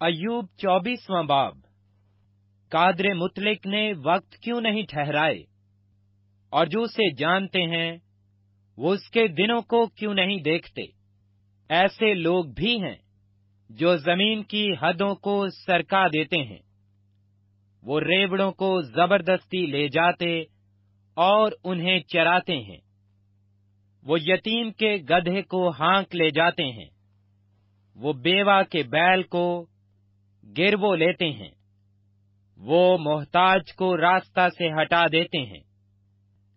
ایوب چوبیسواں باب۔ قادر مطلق نے وقت کیوں نہیں ٹھہرائے؟ اور جو اسے جانتے ہیں، وہ اس کے دنوں کو کیوں نہیں دیکھتے؟ ایسے لوگ بھی ہیں جو زمین کی حدوں کو سرکا دیتے ہیں۔ وہ ریوڑوں کو زبردستی لے جاتے اور انہیں چراتے ہیں۔ وہ یتیم کے گدھے کو ہانک لے جاتے ہیں۔ وہ بیوہ کے بیل کو گروو لیتے ہیں۔ وہ محتاج کو راستہ سے ہٹا دیتے ہیں۔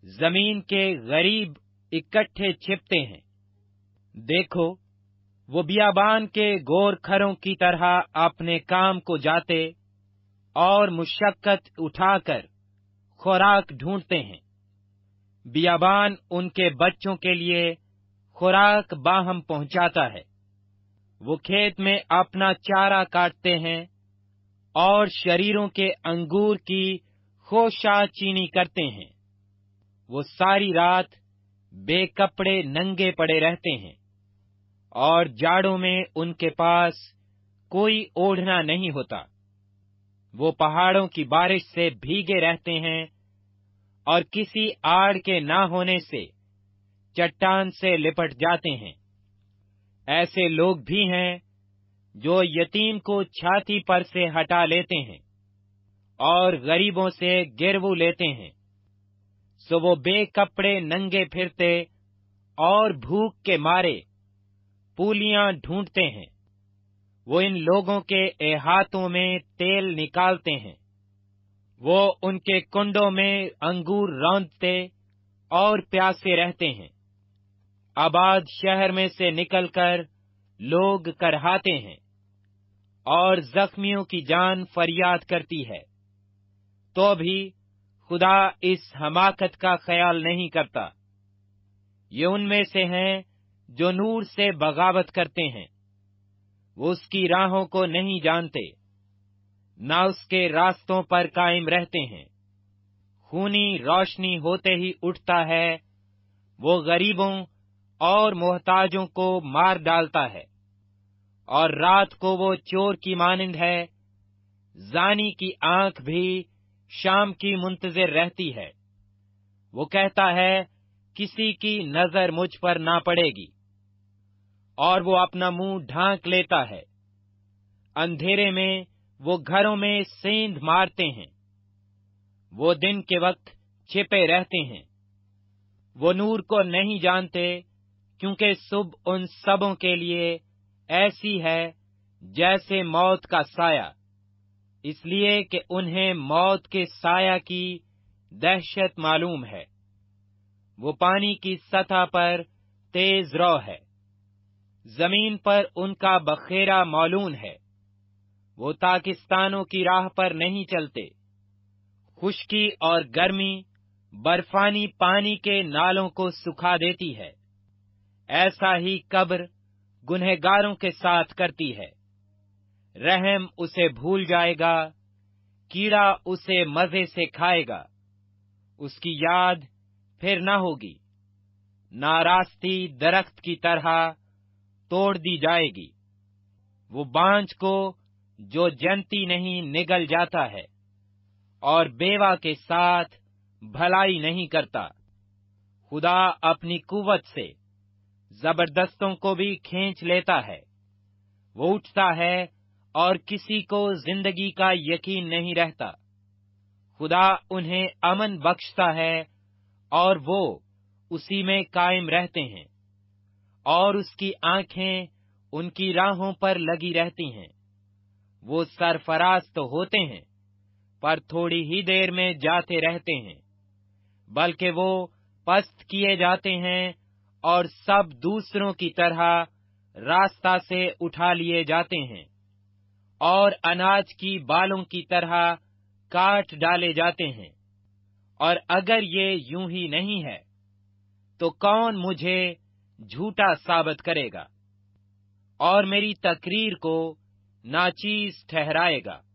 زمین کے غریب اکٹھے چھپتے ہیں۔ دیکھو، وہ بیابان کے گور کھروں کی طرح اپنے کام کو جاتے اور مشقت اٹھا کر خوراک ڈھونڈتے ہیں۔ بیابان ان کے بچوں کے لیے خوراک باہم پہنچاتا ہے۔ وہ کھیت میں اپنا چارہ کاٹتے ہیں اور شریروں کے انگور کی خوشا چینی کرتے ہیں۔ وہ ساری رات بے کپڑے ننگے پڑے رہتے ہیں اور جاڑوں میں ان کے پاس کوئی اوڑھنا نہیں ہوتا۔ وہ پہاڑوں کی بارش سے بھیگے رہتے ہیں اور کسی آڑ کے نہ ہونے سے چٹان سے لپٹ جاتے ہیں۔ ایسے لوگ بھی ہیں جو یتیم کو چھاتی پر سے ہٹا لیتے ہیں اور غریبوں سے گرو لیتے ہیں۔ سو وہ بے کپڑے ننگے پھرتے اور بھوک کے مارے پولیاں ڈھونڈتے ہیں۔ وہ ان لوگوں کے احاطوں میں تیل نکالتے ہیں۔ وہ ان کے کنڈوں میں انگور روندتے اور پیاسے رہتے ہیں۔ آباد شہر میں سے نکل کر لوگ کرہاتے ہیں اور زخمیوں کی جان فریاد کرتی ہے۔ تو بھی خدا اس حماقت کا خیال نہیں کرتا۔ یہ ان میں سے ہیں جو نور سے بغاوت کرتے ہیں۔ وہ اس کی راہوں کو نہیں جانتے، نہ اس کے راستوں پر قائم رہتے ہیں۔ خونی روشنی ہوتے ہی اٹھتا ہے، وہ غریبوں اور محتاجوں کو مار ڈالتا ہے اور رات کو وہ چور کی مانند ہے، زانی کی آنکھ بھی شام کی منتظر رہتی ہے۔ وہ کہتا ہے، کسی کی نظر مجھ پر نہ پڑے گی۔ اور وہ اپنا منہ ڈھانک لیتا ہے۔ اندھیرے میں وہ گھروں میں سیند مارتے ہیں۔ وہ دن کے وقت چھپے رہتے ہیں۔ وہ نور کو نہیں جانتے کیونکہ صبح ان سبوں کے لیے ایسی ہے جیسے موت کا سایہ۔ اس لیے کہ انہیں موت کے سایہ کی دہشت معلوم ہے۔ وہ پانی کی سطح پر تیز رو ہے۔ زمین پر ان کا بخیرا مولون ہے۔ وہ پاکستانوں کی راہ پر نہیں چلتے۔ خشکی اور گرمی برفانی پانی کے نالوں کو سکھا دیتی ہے۔ ایسا ہی قبر گنہگاروں کے ساتھ کرتی ہے۔ رحم اسے بھول جائے گا، کیڑا اسے مزے سے کھائے گا۔ اس کی یاد پھر نہ ہوگی۔ ناراستی درخت کی طرح توڑ دی جائے گی۔ وہ بانچ کو جو جنتی نہیں نگل جاتا ہے اور بیوہ کے ساتھ بھلائی نہیں کرتا۔ خدا اپنی قوت سے زبردستوں کو بھی کھینچ لیتا ہے۔ وہ اٹھتا ہے اور کسی کو زندگی کا یقین نہیں رہتا۔ خدا انہیں امن بخشتا ہے اور وہ اسی میں قائم رہتے ہیں اور اس کی آنکھیں ان کی راہوں پر لگی رہتی ہیں۔ وہ سرفراز تو ہوتے ہیں، پر تھوڑی ہی دیر میں جاتے رہتے ہیں، بلکہ وہ پست کیے جاتے ہیں اور سب دوسروں کی طرح راستہ سے اٹھا لیے جاتے ہیں اور اناج کی بالوں کی طرح کاٹ ڈالے جاتے ہیں۔ اور اگر یہ یوں ہی نہیں ہے، تو کون مجھے جھوٹا ثابت کرے گا؟ اور میری تقریر کو ناچیز ٹھہرائے گا۔